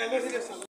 É a mesma direção.